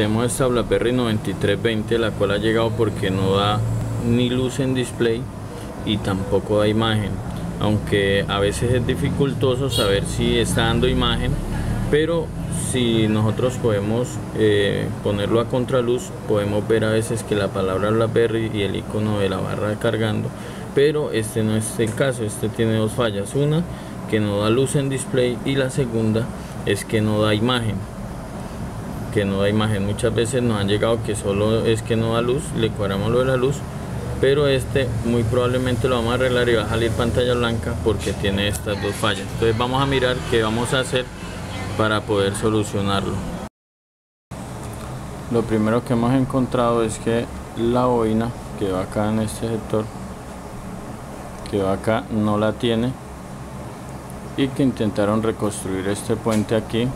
tenemos esta BlackBerry 9320 la cual ha llegado porque no da ni luz en display y tampoco da imagen. Aunque a veces es dificultoso saber si está dando imagen pero si nosotros podemos eh, ponerlo a contraluz podemos ver a veces que la palabra BlackBerry y el icono de la barra cargando. Pero este no es el caso este tiene dos fallas. Una que no da luz en display y la segunda es que no da imagen que no da imagen. Muchas veces nos han llegado que solo es que no da luz le cuadramos lo de la luz pero este muy probablemente lo vamos a arreglar y va a salir pantalla blanca porque tiene estas dos fallas. Entonces vamos a mirar qué vamos a hacer para poder solucionarlo. Lo primero que hemos encontrado es que la boina que va acá en este sector que va acá no la tiene y que intentaron reconstruir este puente aquí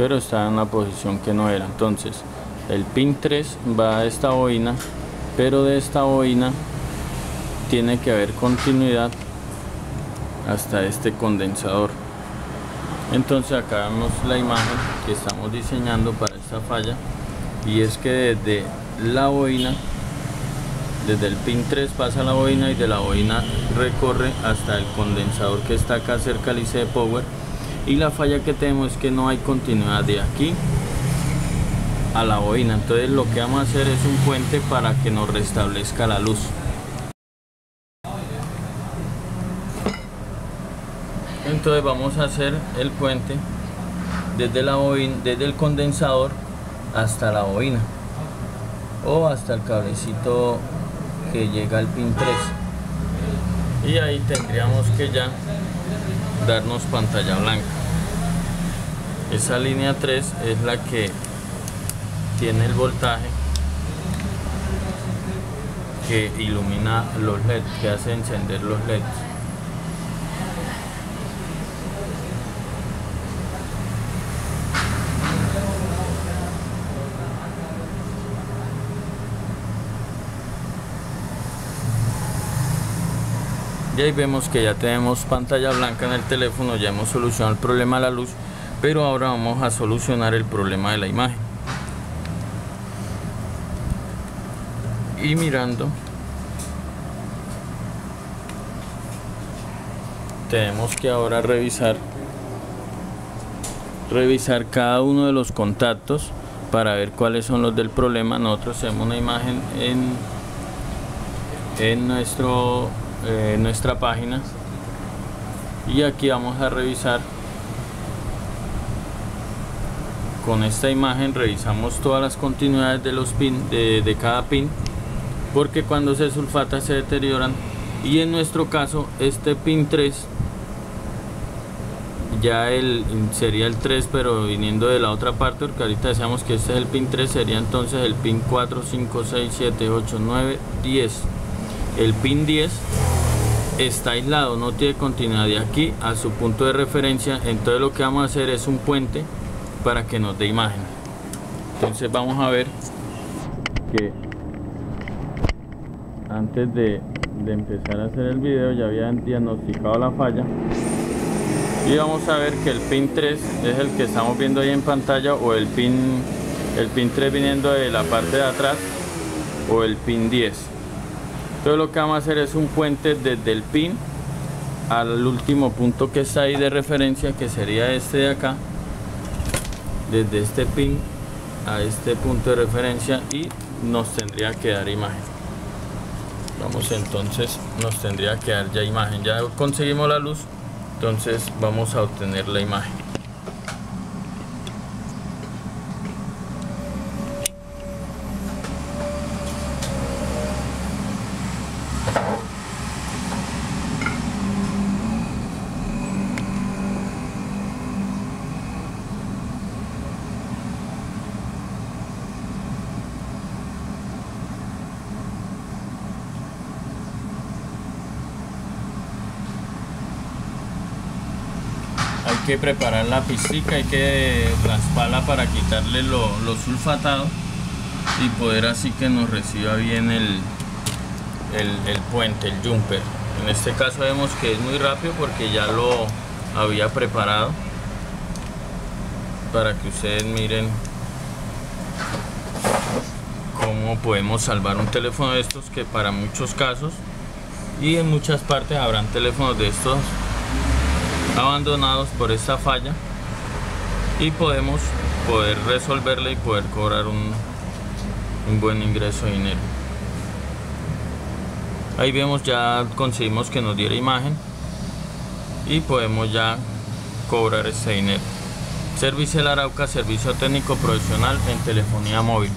pero está en una posición que no era. Entonces el pin 3 va a esta boina pero de esta boina tiene que haber continuidad hasta este condensador. Entonces acá vemos la imagen que estamos diseñando para esta falla y es que desde la boina desde el pin 3 pasa la boina y de la boina recorre hasta el condensador que está acá cerca del IC de power y la falla que tenemos es que no hay continuidad de aquí a la boina. Entonces lo que vamos a hacer es un puente para que nos restablezca la luz. Entonces vamos a hacer el puente desde la boina desde el condensador hasta la boina o hasta el cablecito que llega al pin 3 y ahí tendríamos que ya darnos pantalla blanca esa línea 3 es la que tiene el voltaje que ilumina los LEDs, que hace encender los LEDs. Y ahí vemos que ya tenemos pantalla blanca en el teléfono, ya hemos solucionado el problema de la luz, pero ahora vamos a solucionar el problema de la imagen. y mirando tenemos que ahora revisar revisar cada uno de los contactos para ver cuáles son los del problema nosotros tenemos una imagen en en nuestro eh, nuestra página. Y aquí vamos a revisar. Con esta imagen revisamos todas las continuidades de los pin de, de cada pin porque cuando se sulfata se deterioran. Y en nuestro caso este pin 3 ya el sería el 3 pero viniendo de la otra parte porque ahorita decíamos que este es el pin 3 sería entonces el pin 4 5 6 7 8 9 10 el pin 10 está aislado no tiene continuidad de aquí a su punto de referencia. Entonces lo que vamos a hacer es un puente para que nos dé imagen. Entonces vamos a ver que antes de, empezar a hacer el video ya habían diagnosticado la falla. Y vamos a ver que el pin 3 es el que estamos viendo ahí en pantalla o el pin el pin 3 viniendo de la parte de atrás o el pin 10 entonces lo que vamos a hacer es un puente desde el pin al último punto que está ahí de referencia que sería este de acá desde este pin a este punto de referencia y nos tendría que dar imagen. Vamos entonces nos tendría que dar ya imagen. Ya conseguimos la luz entonces vamos a obtener la imagen que preparar la pistica, hay que rasparla para quitarle lo, sulfatado y poder así que nos reciba bien el, el, puente, el jumper. En este caso vemos que es muy rápido porque ya lo había preparado para que ustedes miren cómo podemos salvar un teléfono de estos que para muchos casos y en muchas partes habrán teléfonos de estos abandonados por esta falla y podemos poder resolverle y poder cobrar un, un buen ingreso de dinero ahí vemos ya conseguimos que nos diera imagen y podemos ya cobrar ese dinero Servicio El Arauca, servicio técnico profesional en telefonía móvil.